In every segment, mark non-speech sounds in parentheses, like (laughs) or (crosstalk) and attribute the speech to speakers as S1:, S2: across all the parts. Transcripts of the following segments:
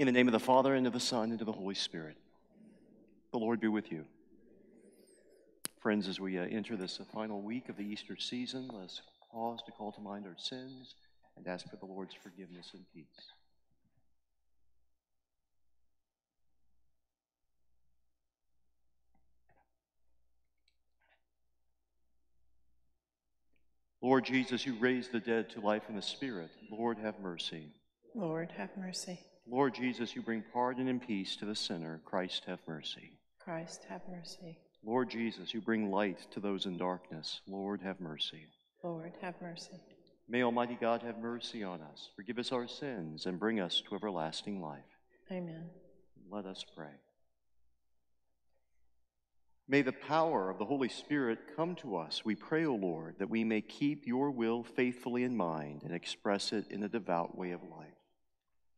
S1: In the name of the Father, and of the Son, and of the Holy Spirit. The Lord be with you. Friends, as we uh, enter this uh, final week of the Easter season, let us pause to call to mind our sins and ask for the Lord's forgiveness and peace. Lord Jesus, you raised the dead to life in the Spirit. Lord, have mercy.
S2: Lord, have mercy.
S1: Lord Jesus, you bring pardon and peace to the sinner. Christ, have mercy.
S2: Christ, have mercy.
S1: Lord Jesus, you bring light to those in darkness. Lord, have mercy.
S2: Lord, have mercy.
S1: May Almighty God have mercy on us, forgive us our sins, and bring us to everlasting life.
S2: Amen.
S1: Let us pray. May the power of the Holy Spirit come to us, we pray, O Lord, that we may keep your will faithfully in mind and express it in a devout way of life.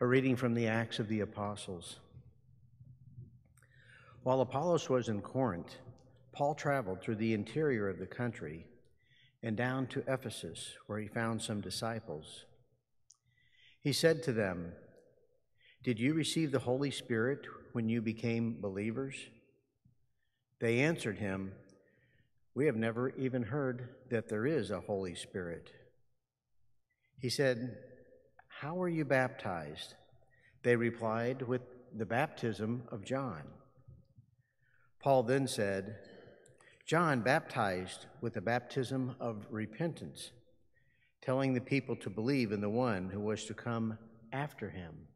S3: A reading from the Acts of the Apostles. While Apollos was in Corinth, Paul traveled through the interior of the country and down to Ephesus, where he found some disciples. He said to them, Did you receive the Holy Spirit when you became believers? They answered him, We have never even heard that there is a Holy Spirit. He said, How were you baptized? They replied, With the baptism of John. Paul then said, John baptized with the baptism of repentance, telling the people to believe in the one who was to come after him,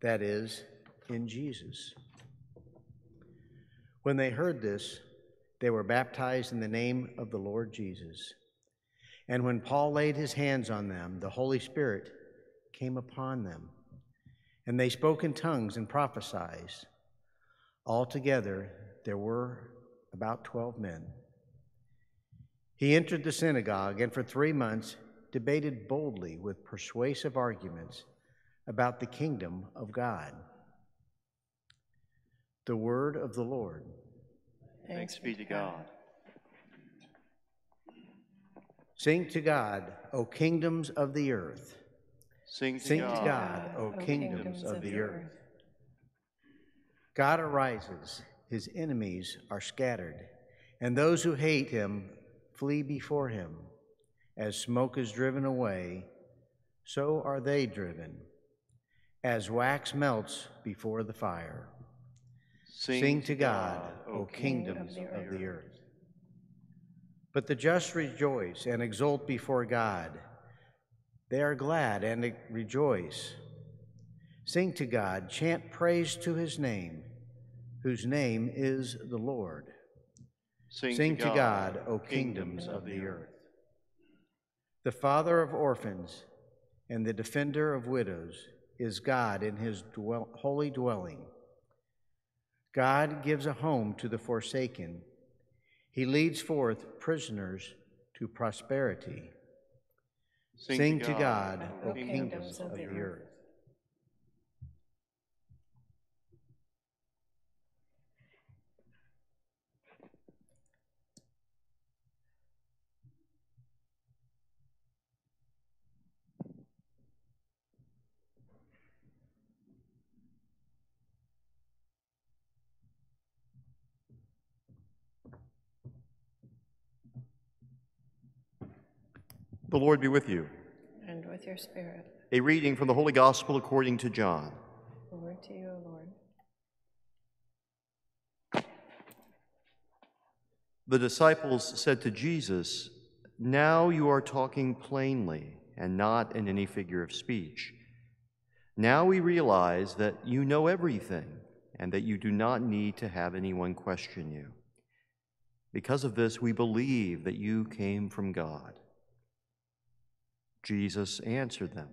S3: that is, in Jesus. When they heard this, they were baptized in the name of the Lord Jesus. And when Paul laid his hands on them, the Holy Spirit came upon them, and they spoke in tongues and prophesied. Altogether, there were about 12 men. He entered the synagogue and for three months debated boldly with persuasive arguments about the kingdom of God. The word of the Lord.
S1: Thanks be to God.
S3: Sing to God, O kingdoms of the earth.
S1: Sing to
S3: Sing to
S1: God.
S3: God, O kingdoms of the earth. God arises, his enemies are scattered, and those who hate him flee before him. As smoke is driven away, so are they driven, as wax melts before the fire. Sing, to God, O kingdoms of the earth. But the just rejoice and exult before God. They are glad and rejoice. Sing to God, chant praise to his name, whose name is the Lord.
S1: Sing,
S3: Sing to God, O kingdoms of the earth. The father of orphans and the defender of widows is God in his dwell- holy dwelling. God gives a home to the forsaken. He leads forth prisoners to prosperity. Sing, to God, O kingdoms of the earth.
S1: The Lord be with you.
S2: And with your spirit.
S1: A reading from the Holy Gospel according to John.
S2: Glory to you, O Lord.
S1: The disciples said to Jesus, Now you are talking plainly and not in any figure of speech. Now we realize that you know everything and that you do not need to have anyone question you. Because of this, we believe that you came from God. Jesus answered them,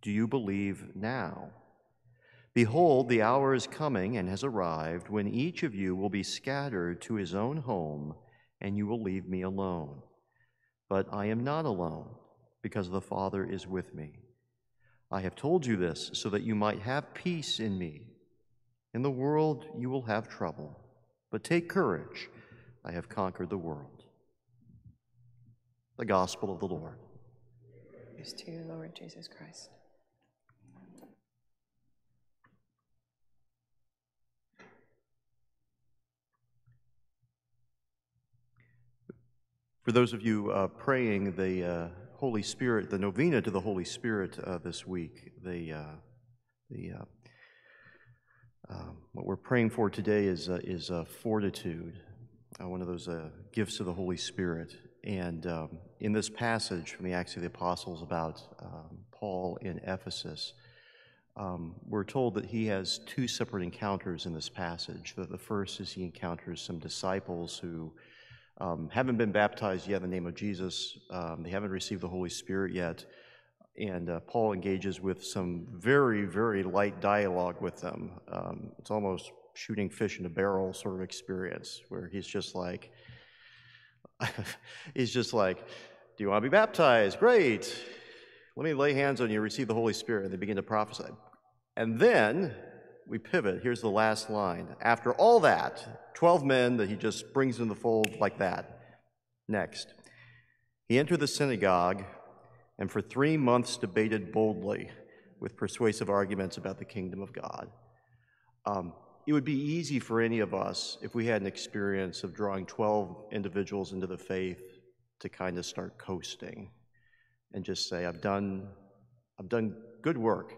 S1: Do you believe now? Behold, the hour is coming and has arrived when each of you will be scattered to his own home, and you will leave me alone. But I am not alone, because the Father is with me. I have told you this so that you might have peace in me. In the world you will have trouble, but take courage. I have conquered the world. The Gospel of the Lord.
S2: To you, Lord Jesus Christ.
S1: For those of you uh, praying the uh, Holy Spirit, the novena to the Holy Spirit uh, this week, the, uh, the, uh, um, what we're praying for today is, uh, is fortitude, one of those gifts of the Holy Spirit. And um, in this passage from the Acts of the Apostles about um, Paul in Ephesus, um, we're told that he has two separate encounters in this passage. The, the first is he encounters some disciples who um, haven't been baptized yet in the name of Jesus. Um, they haven't received the Holy Spirit yet. And uh, Paul engages with some very, very light dialogue with them. Um, it's almost shooting fish in a barrel sort of experience where he's just like, (laughs) he's just like, Do you want to be baptized? Great. Let me lay hands on you, receive the Holy Spirit. And they begin to prophesy. And then we pivot. Here's the last line. After all that, 12 men that he just brings in the fold like that. Next, he entered the synagogue and for three months debated boldly with persuasive arguments about the kingdom of God. Um, it would be easy for any of us if we had an experience of drawing 12 individuals into the faith to kind of start coasting and just say, I've done, I've done good work.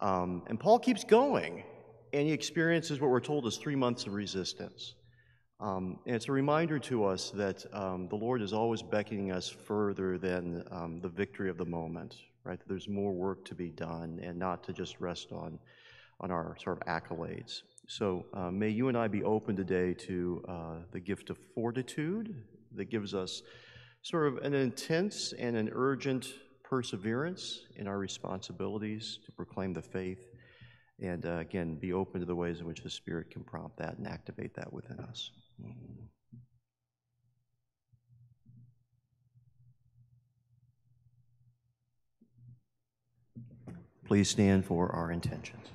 S1: Um, and Paul keeps going, and he experiences what we're told is three months of resistance. Um, and it's a reminder to us that um, the Lord is always beckoning us further than um, the victory of the moment, right? That there's more work to be done and not to just rest on, on our sort of accolades. So uh, may you and I be open today to uh, the gift of fortitude that gives us sort of an intense and an urgent perseverance in our responsibilities to proclaim the faith, and uh, again, be open to the ways in which the Spirit can prompt that and activate that within us. Please stand for our intentions.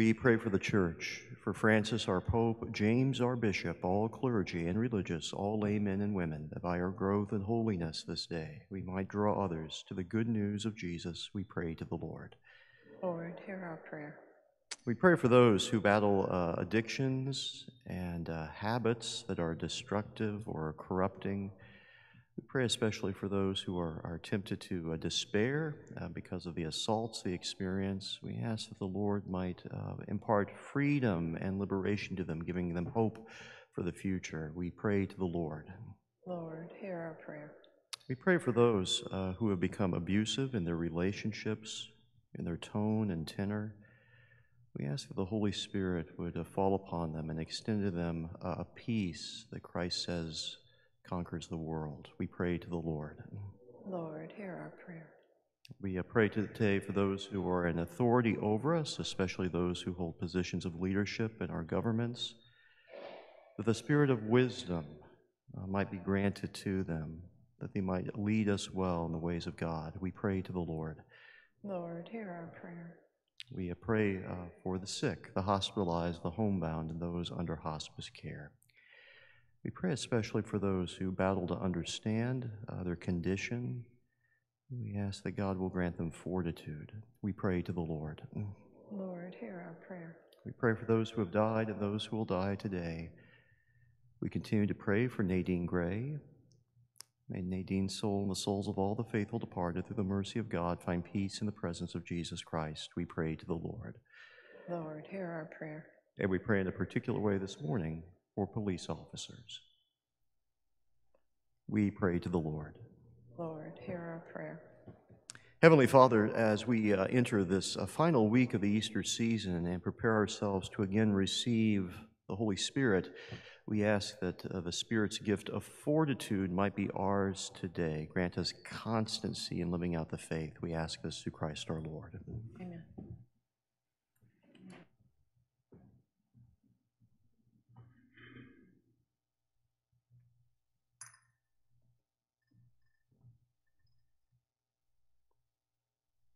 S1: We pray for the church, for Francis our Pope, James our Bishop, all clergy and religious, all laymen and women, that by our growth in holiness this day we might draw others to the good news of Jesus, we pray to the Lord.
S2: Lord, hear our prayer.
S1: We pray for those who battle uh, addictions and uh, habits that are destructive or corrupting. We pray especially for those who are, are tempted to uh, despair uh, because of the assaults they experience. We ask that the Lord might uh, impart freedom and liberation to them, giving them hope for the future. We pray to the Lord.
S2: Lord, hear our prayer.
S1: We pray for those uh, who have become abusive in their relationships, in their tone and tenor. We ask that the Holy Spirit would uh, fall upon them and extend to them a peace that Christ says conquers the world. We pray to the Lord.
S2: Lord, hear our prayer.
S1: We uh, pray today for those who are in authority over us, especially those who hold positions of leadership in our governments, that the spirit of wisdom uh, might be granted to them, that they might lead us well in the ways of God. We pray to the Lord.
S2: Lord, hear our prayer.
S1: We uh, pray uh, for the sick, the hospitalized, the homebound, and those under hospice care. We pray especially for those who battle to understand uh, their condition. We ask that God will grant them fortitude. We pray to the Lord.
S2: Lord, hear our prayer.
S1: We pray for those who have died and those who will die today. We continue to pray for Nadine Gray. May Nadine's soul and the souls of all the faithful departed through the mercy of God find peace in the presence of Jesus Christ. We pray to the Lord.
S2: Lord, hear our prayer.
S1: And we pray in a particular way this morning for police officers. We pray to the Lord.
S2: Lord, hear our prayer.
S1: Heavenly Father, as we uh, enter this uh, final week of the Easter season and prepare ourselves to again receive the Holy Spirit, We ask that uh, the Spirit's gift of fortitude might be ours today. Grant us constancy in living out the faith. We ask this through Christ our Lord.
S2: Amen.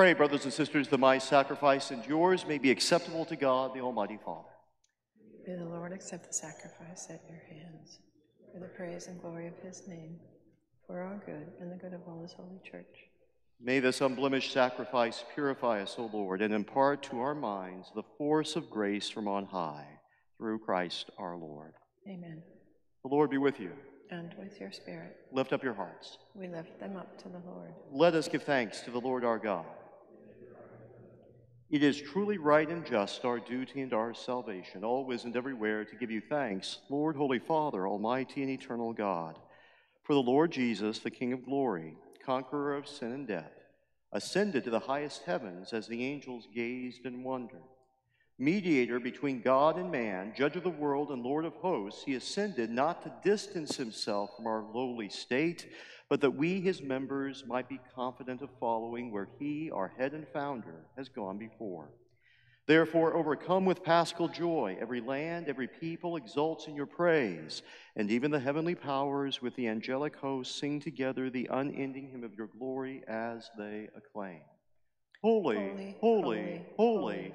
S1: Pray, brothers and sisters, that my sacrifice and yours may be acceptable to God, the Almighty Father.
S2: May the Lord accept the sacrifice at your hands for the praise and glory of his name, for our good and the good of all his holy church.
S1: May this unblemished sacrifice purify us, O Lord, and impart to our minds the force of grace from on high, through Christ our Lord.
S2: Amen.
S1: The Lord be with you.
S2: And with your spirit,
S1: Lift up your hearts.
S2: we lift them up to the Lord.
S1: Let us give thanks to the Lord our God. It is truly right and just, our duty and our salvation, always and everywhere, to give you thanks, Lord, Holy Father, Almighty and eternal God. For the Lord Jesus, the King of glory, conqueror of sin and death, ascended to the highest heavens as the angels gazed and wondered. Mediator between God and man, judge of the world and Lord of hosts, he ascended not to distance himself from our lowly state, but that we, his members, might be confident of following where he, our head and founder, has gone before. Therefore, overcome with paschal joy, every land, every people exults in your praise, and even the heavenly powers with the angelic hosts sing together the unending hymn of your glory as they acclaim. Holy, holy, holy, holy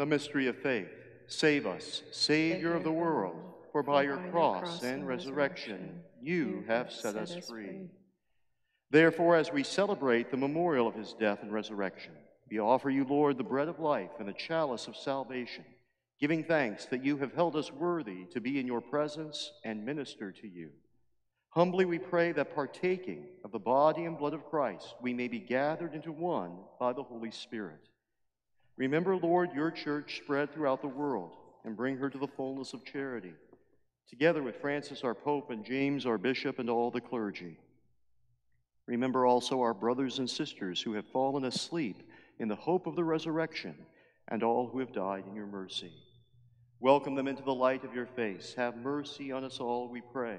S1: The mystery of faith. Save us, Savior of the world, for by your cross and resurrection you have set us free. Therefore, as we celebrate the memorial of his death and resurrection, we offer you, Lord, the bread of life and the chalice of salvation, giving thanks that you have held us worthy to be in your presence and minister to you. Humbly we pray that partaking of the body and blood of Christ, we may be gathered into one by the Holy Spirit. Remember, Lord, your church spread throughout the world and bring her to the fullness of charity, together with Francis our Pope and James our Bishop and all the clergy. Remember also our brothers and sisters who have fallen asleep in the hope of the resurrection and all who have died in your mercy. Welcome them into the light of your face. Have mercy on us all, we pray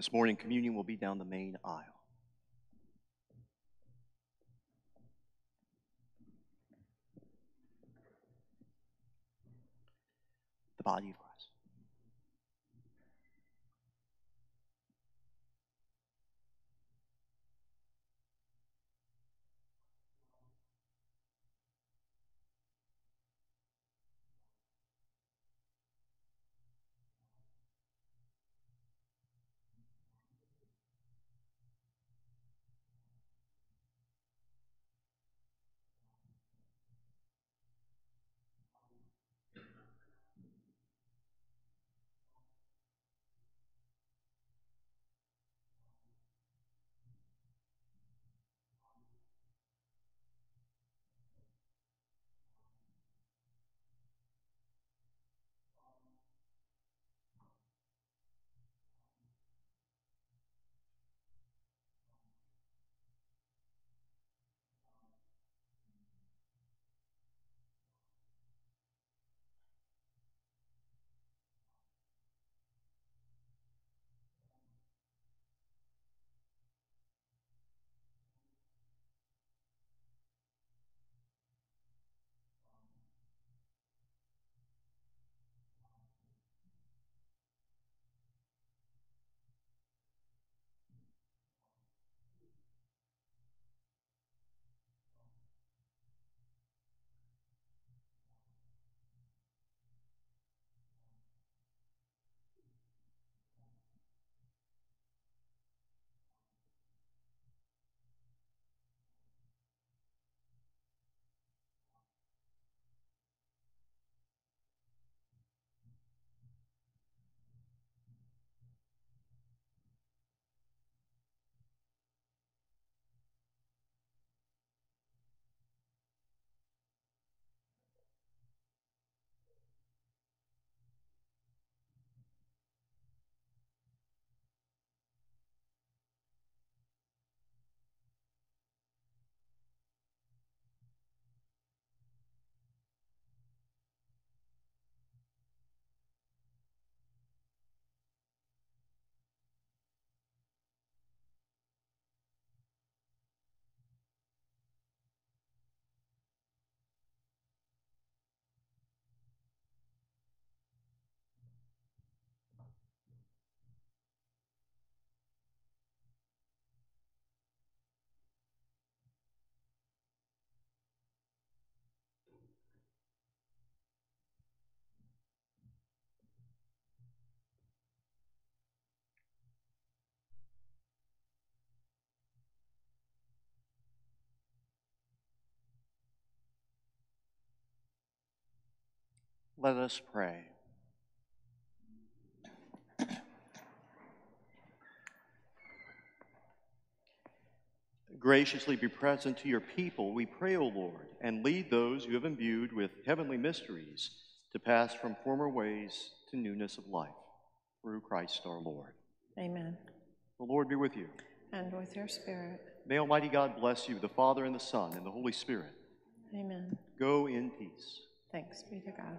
S1: This morning, communion will be down the main aisle. The body of Christ. Let us pray. Graciously be present to your people, we pray, O Lord, and lead those you have imbued with heavenly mysteries to pass from former ways to newness of life. Through Christ our Lord.
S2: Amen.
S1: The Lord be with you.
S2: And with your spirit.
S1: May Almighty God bless you, the Father, and the Son, and the Holy Spirit.
S2: Amen.
S1: Go in peace.
S2: Thanks be to God.